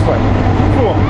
this way. Cool.